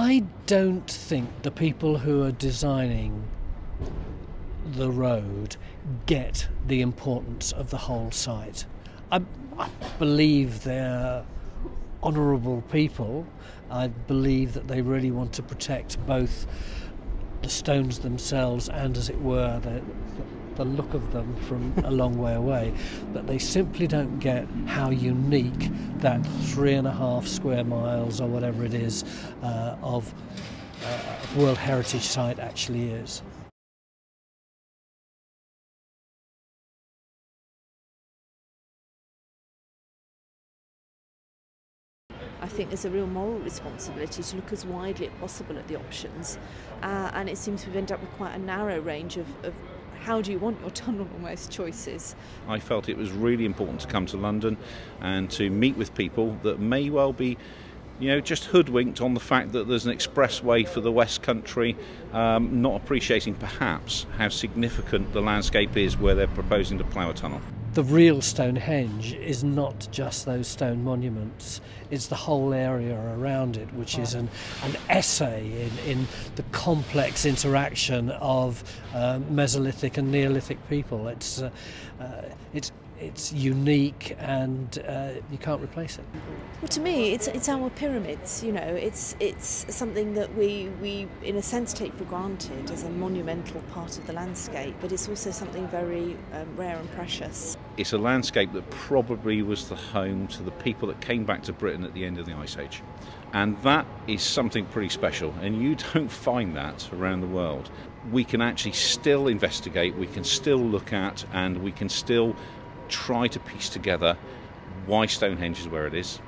I don't think the people who are designing the road get the importance of the whole site. I, I believe they're honourable people. I believe that they really want to protect both the stones themselves and, as it were, the, the look of them from a long way away. But they simply don't get how unique that three and a half square miles or whatever it is uh, of uh, World Heritage Site actually is. I think there's a real moral responsibility to look as widely as possible at the options, uh, and it seems we've ended up with quite a narrow range of, of how do you want your tunnel almost choices. I felt it was really important to come to London and to meet with people that may well be you know, just hoodwinked on the fact that there's an expressway for the West Country, um, not appreciating perhaps how significant the landscape is where they're proposing to plough a tunnel the real Stonehenge is not just those stone monuments, it's the whole area around it, which is an, an essay in, in the complex interaction of uh, Mesolithic and Neolithic people. It's, uh, uh, it's it's unique and uh, you can't replace it. Well, to me, it's it's our pyramids. You know, it's it's something that we we in a sense take for granted as a monumental part of the landscape, but it's also something very um, rare and precious. It's a landscape that probably was the home to the people that came back to Britain at the end of the Ice Age. And that is something pretty special, and you don't find that around the world. We can actually still investigate, we can still look at, and we can still try to piece together why Stonehenge is where it is.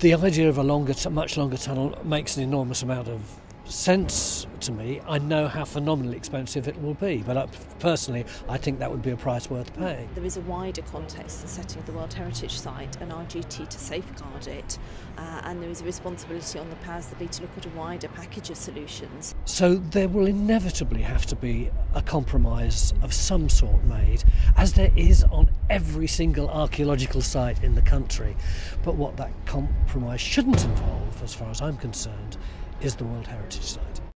The idea of a longer, much longer tunnel makes an enormous amount of sense to me. I know how phenomenally expensive it will be, but personally, I think that would be a price worth paying. There is a wider context to the setting of the World Heritage Site and our duty to safeguard it, uh, and there is a responsibility on the powers that be to look at a wider package of solutions. So there will inevitably have to be a compromise of some sort made, as there is on every single archaeological site in the country. But what that compromise shouldn't involve, as far as I'm concerned, is the World Heritage Site.